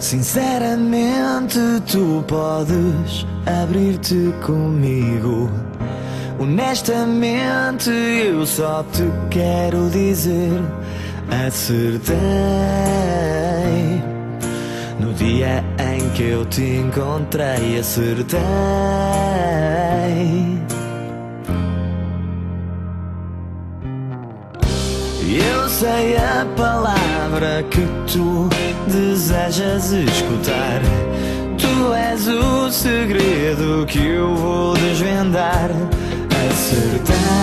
Sinceramente, tu podes abrir-te comigo. Honestamente, eu só te quero dizer: acertei. No dia em que eu te encontrei, acertei. Eu sei a palavra que tu desejas escutar. Tu és o segredo que eu vou desvendar. Acertaste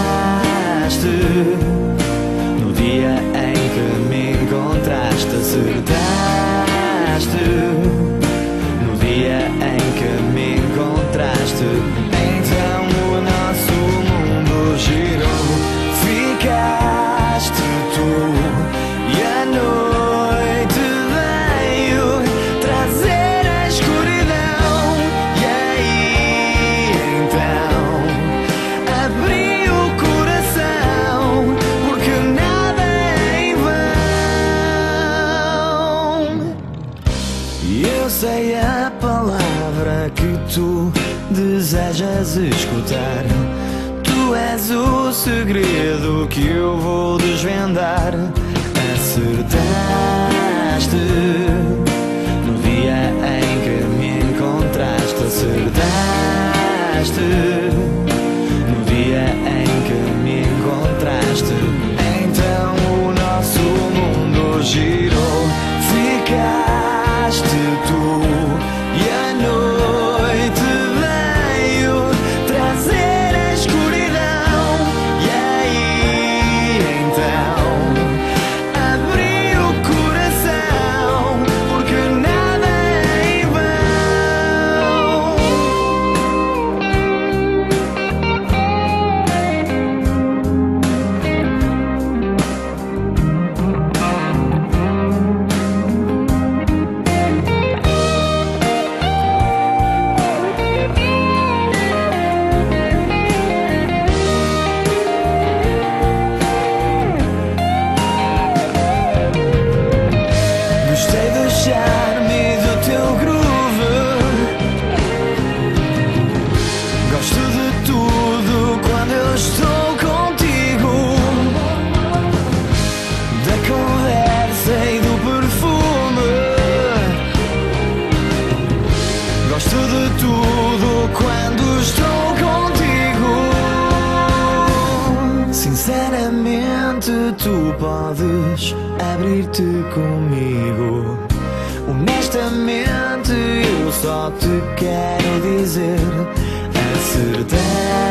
sei a palavra que tu desejas escutar. Tu és o segredo que eu vou desvendar. Acertaste podes abrir-te comigo. Honestamente, eu só te quero dizer: acertei.